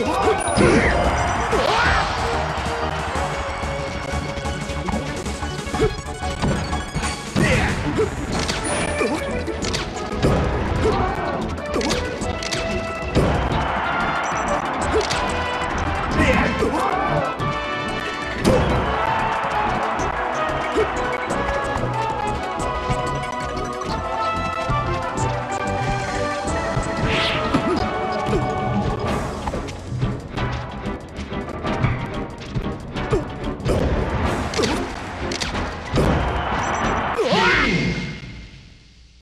えっ!?